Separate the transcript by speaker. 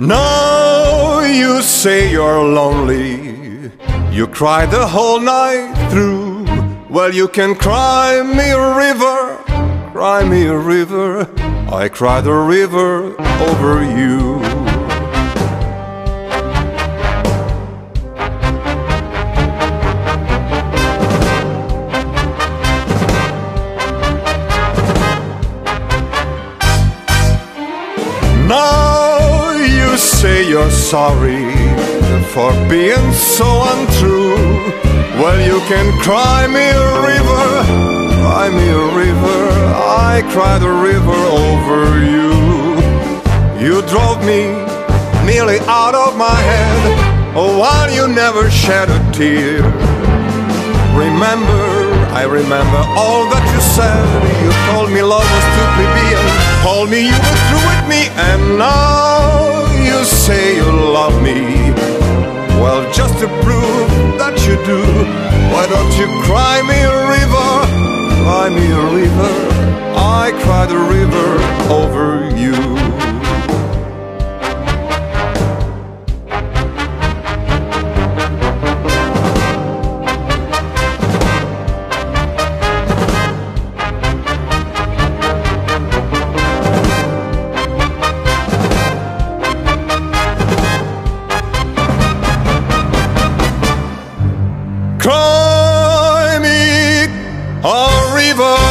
Speaker 1: Now you say you're lonely. You cry the whole night through. Well, you can cry me a river, cry me a river. I cry the river over you. Now say you're sorry for being so untrue. Well, you can cry me a river, cry me a river. I cry the river over you. You drove me nearly out of my head, oh, while you never shed a tear. Remember, I remember all that you said. You told me love was too plebeian. To prove that you do, why don't you cry me a river? Cry me a river. I cry the river over you. River.